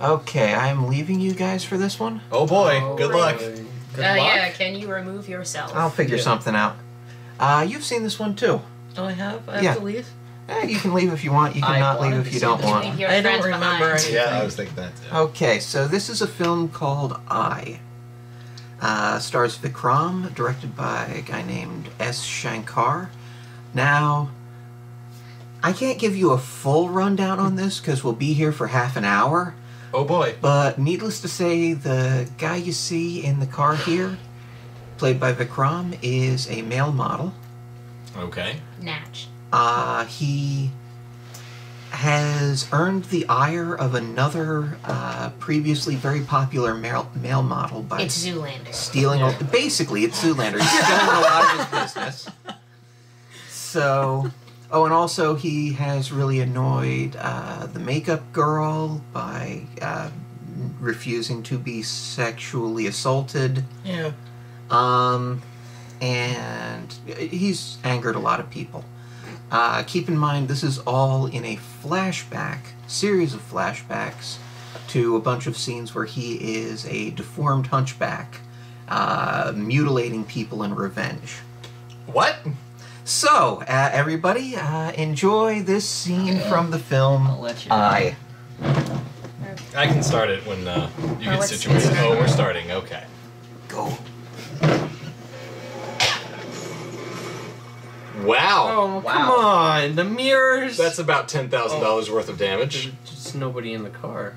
Okay, I'm leaving you guys for this one. Oh boy, Oh, good luck. boy. Uh, yeah, can you remove yourself? I'll figure Yeah. something out. Uh, you've seen this one too. Oh, I have. I have Yeah. to leave. Eh, you can leave if you want. You I cannot leave if you don't want. I don't remember behind. any- Yeah, I was thinking that too. Okay, so this is a film called I. Uh, stars Vikram, directed by a guy named S. Shankar. Now, I can't give you a full rundown on this because we'll be here for half an hour. Oh boy. But needless to say, the guy you see in the car here, played by Vikram, is a male model. Okay. Natch. Uh, he has earned the ire of another uh, previously very popular male, male model by It's Zoolander. stealing. Yeah. A, basically, it's Zoolander. He's stealing a lot of his business. So, oh, and also he has really annoyed uh, the makeup girl by uh, refusing to be sexually assaulted. Yeah. Um, and he's angered a lot of people. Uh, keep in mind, this is all in a flashback, series of flashbacks to a bunch of scenes where he is a deformed hunchback, uh, mutilating people in revenge. What? So, uh, everybody, uh, enjoy this scene from the film I'll let you. I. I can start it when uh, you Oh, get let's- situated. let's- Oh, we're starting. Okay. Go. Wow. Oh, come Wow. on. The mirrors. That's about ten thousand dollars worth of damage. There's just nobody in the car.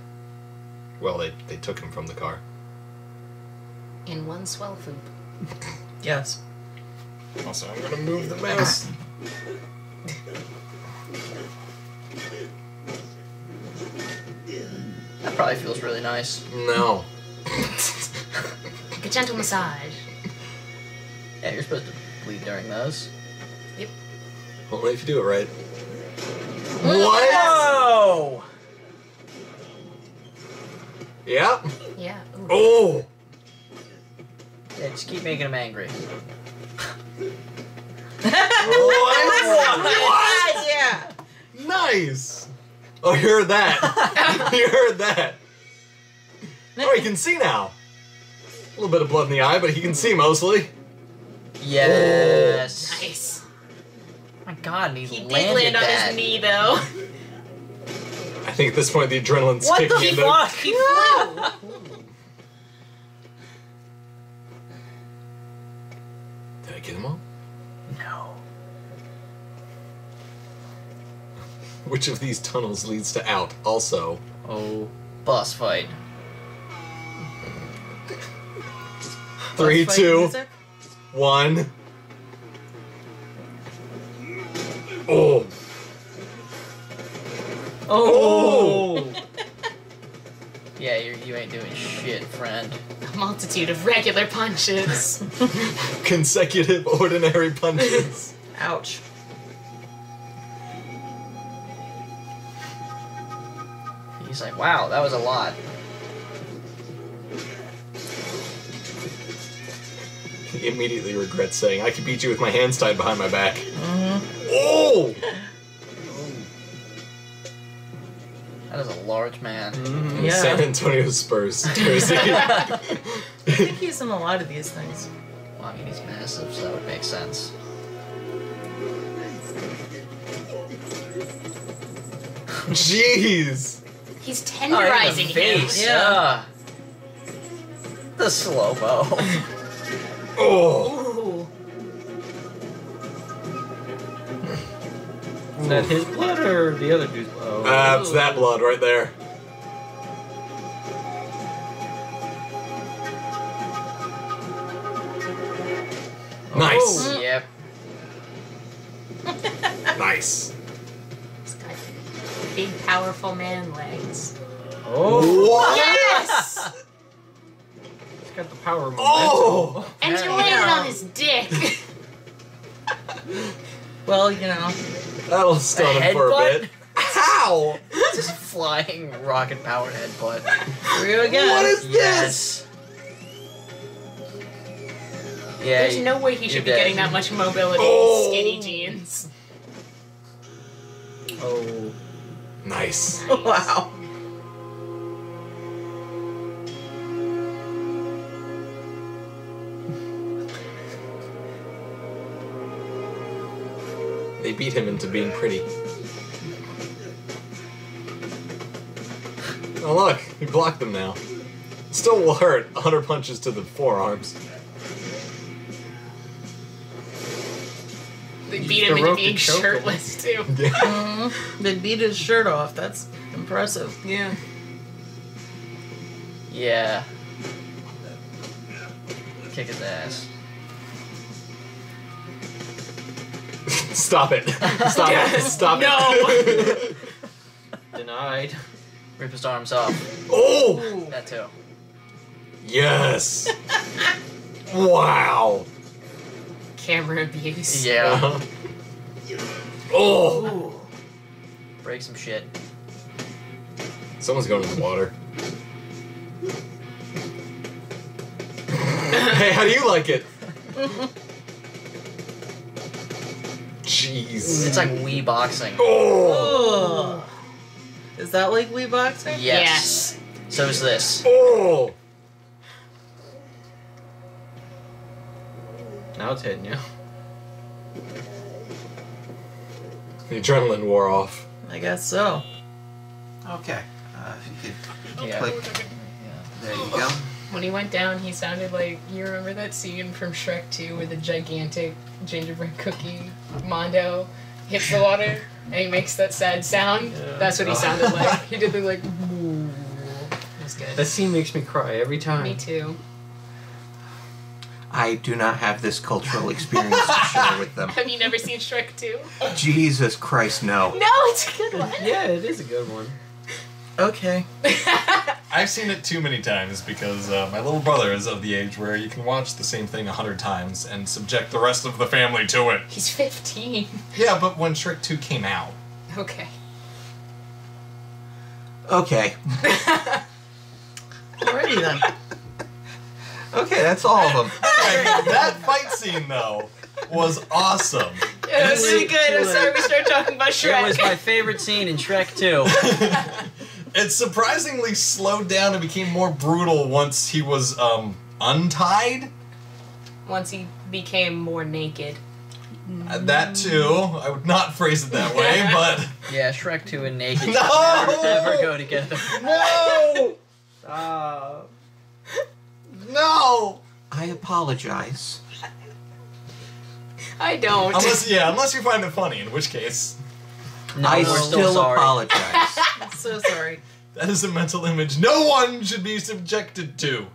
Well, they they took him from the car. In one swell foop. Yes. Also, I'm gonna move the mouse. That probably feels really nice. No. Like a gentle massage. Yeah, you're supposed to bleed during those. Yep. Only if you do it right. Whoa! Yep. Yeah. Ooh. Oh. Yeah, just keep making him angry. What? what? Yeah! Nice. Oh, you heard that. you heard that. Oh, he can see now. A little bit of blood in the eye, but he can see mostly. Yes! Oh, nice. my god, and he, He did land on that. his knee though. I think at this point the adrenaline's What kicking the in. fuck? He flew. Did I get him all? No. Which of these tunnels leads to out? Also, Oh. Boss fight. three, Let's fight two, music? one. Friend. A multitude of regular punches. Consecutive ordinary punches. Ouch. He's like, wow, that was a lot. he immediately regrets saying, I could beat you with my hands tied behind my back. Mm-hmm. Oh! Large man. Mm-hmm. The San Antonio Spurs jersey. I think he's in a lot of these things. Well, I mean, he's massive, so that would make sense. Jeez! He's Oh, in the tenderizing him. face, Yeah. yeah. The slow mo. Oh! Is that his blood or the other dude's blood? Uh, oh. That's that blood right there. Oh. Nice. Mm. Oh. yep. Nice. He's got big, powerful man legs. Oh. What? Yes! He's got the power momentum. Oh! And you Yeah. landed on his dick. Well, you know. That'll stun him for a headbutt? bit. How? Just flying rocket powered headbutt. Here we go again. What is Yes. Yeah. There's no way he should be dead. getting that much mobility Oh. in skinny jeans. Oh. Nice. Wow. They beat him into being pretty. Oh look, he blocked them now. Still will hurt. 100 punches to the forearms. They beat him into being choke him. shirtless too. Yeah. Mhm. They beat his shirt off. That's impressive. Yeah. Yeah. Kick his ass. Stop it. Stop it. Stop it. No. Denied. Rip his arms off. oh! That too. Yes! wow! Camera abuse. Yeah. Oh! Ooh. Break some shit. Someone's going in the water. hey, how do you like it? Jeez. It's like Wii boxing. Oh! Ugh. Is that like Wii boxing? Yes. So is this. Oh! Now it's hitting you. The adrenaline wore off. I guess so. Okay. Uh, if you could Yeah. click. There you go. When he went down, he sounded like you remember that scene from Shrek 2 where the gigantic gingerbread cookie Mongo hits the water and he makes that sad sound. Yeah. That's what he sounded like. He did the like. It was good. That scene makes me cry every time. Me too. I do not have this cultural experience to share with them. Have you never seen Shrek 2? Jesus Christ, no. No, it's a good one. Yeah, it is a good one. Okay. I've seen it too many times because uh, my little brother is of the age where you can watch the same thing a hundred times and subject the rest of the family to it. He's 15. Yeah, but when Shrek 2 came out, Okay. Okay. Alrighty then. Okay, that's all of them. that fight scene though was awesome. Yeah, it was really good. I'm sorry we started talking about Shrek. It was my favorite scene in Shrek 2. It surprisingly slowed down and became more brutal once he was um untied. Once he became more naked. Uh, That too. I would not phrase it that way, but Yeah, Shrek 2 and Naked No! never ever go together. no, Uh, no. I apologize. I don't. Unless yeah, unless you find it funny, in which case No, I we're still, still sorry. apologize. I'm so sorry. that is a mental image no one should be subjected to.